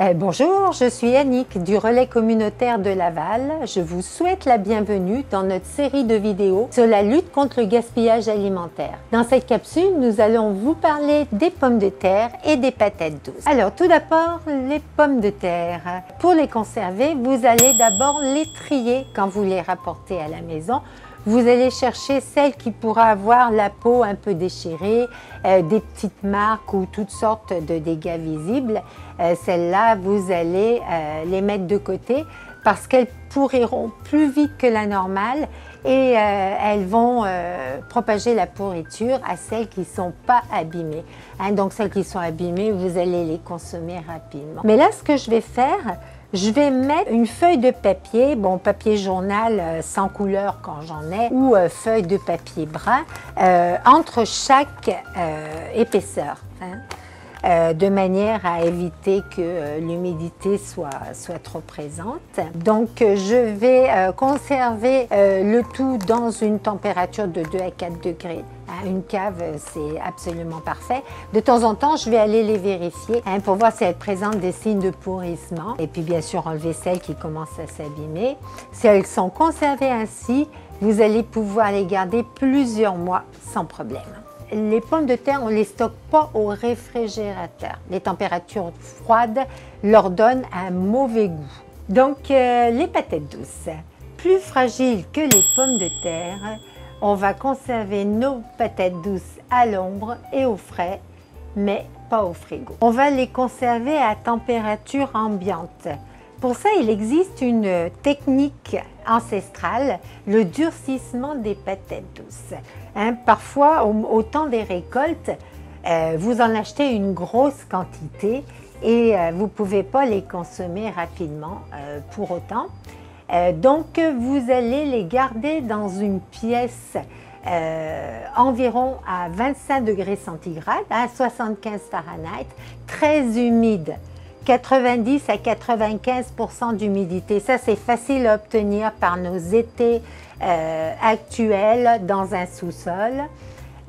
Eh, bonjour, je suis Annick du relais communautaire de Laval. Je vous souhaite la bienvenue dans notre série de vidéos sur la lutte contre le gaspillage alimentaire. Dans cette capsule, nous allons vous parler des pommes de terre et des patates douces. Alors tout d'abord, les pommes de terre. Pour les conserver, vous allez d'abord les trier quand vous les rapportez à la maison vous allez chercher celle qui pourra avoir la peau un peu déchirée, euh, des petites marques ou toutes sortes de dégâts visibles. Euh, Celles-là, vous allez euh, les mettre de côté parce qu'elles pourriront plus vite que la normale et elles vont propager la pourriture à celles qui ne sont pas abîmées. Hein, donc celles qui sont abîmées, vous allez les consommer rapidement. Mais là, ce que je vais faire, je vais mettre une feuille de papier, bon papier journal euh, sans couleur quand j'en ai, ou euh, feuille de papier brun, euh, entre chaque épaisseur. Hein. Euh, de manière à éviter que euh, l'humidité soit, soit, trop présente. Donc euh, je vais conserver le tout dans une température de 2 à 4 degrés. Hein, une cave, c'est absolument parfait. De temps en temps, je vais aller les vérifier hein, pour voir si elles présentent des signes de pourrissement. Et puis bien sûr, enlever celles qui commencent à s'abîmer. Si elles sont conservées ainsi, vous allez pouvoir les garder plusieurs mois sans problème les pommes de terre, on ne les stocke pas au réfrigérateur. Les températures froides leur donnent un mauvais goût. Donc, euh, les patates douces. Plus fragiles que les pommes de terre, on va conserver nos patates douces à l'ombre et au frais, mais pas au frigo. On va les conserver à température ambiante. Pour ça, il existe une technique ancestrale, le durcissement des patates douces. Hein, parfois, au, temps des récoltes, euh, vous en achetez une grosse quantité et euh, vous ne pouvez pas les consommer rapidement euh, pour autant. donc, vous allez les garder dans une pièce environ à 25 degrés centigrades, à 75 Fahrenheit, très humide. 90 à 95% d'humidité. Ça, c'est facile à obtenir par nos étés euh, actuels dans un sous-sol.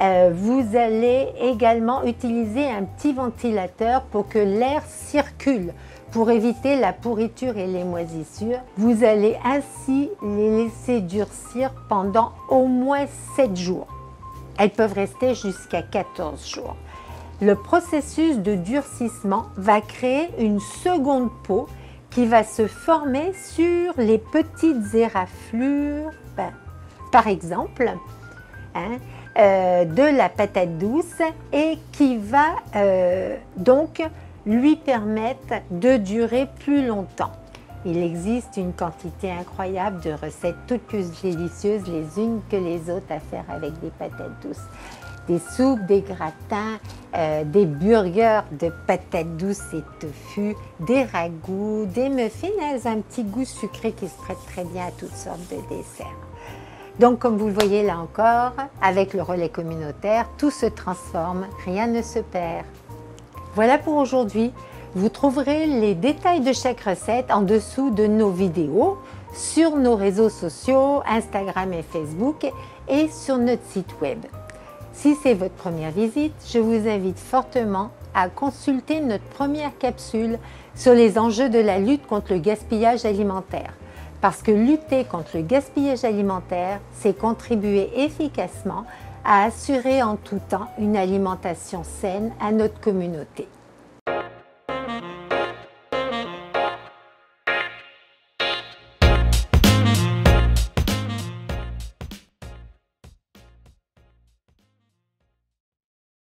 Euh, vous allez également utiliser un petit ventilateur pour que l'air circule pour éviter la pourriture et les moisissures. Vous allez ainsi les laisser durcir pendant au moins 7 jours. Elles peuvent rester jusqu'à 14 jours le processus de durcissement va créer une seconde peau qui va se former sur les petites éraflures, ben, par exemple, hein, euh, de la patate douce et qui va euh, donc lui permettre de durer plus longtemps. Il existe une quantité incroyable de recettes toutes plus délicieuses les unes que les autres à faire avec des patates douces des soupes, des gratins, euh, des burgers de patates douces et tofu, des ragoûts, des muffins, elles ont un petit goût sucré qui se prête très bien à toutes sortes de desserts. Donc, comme vous le voyez là encore, avec le relais communautaire, tout se transforme, rien ne se perd. Voilà pour aujourd'hui. Vous trouverez les détails de chaque recette en dessous de nos vidéos sur nos réseaux sociaux, Instagram et Facebook et sur notre site web. Si c'est votre première visite, je vous invite fortement à consulter notre première capsule sur les enjeux de la lutte contre le gaspillage alimentaire. Parce que lutter contre le gaspillage alimentaire, c'est contribuer efficacement à assurer en tout temps une alimentation saine à notre communauté.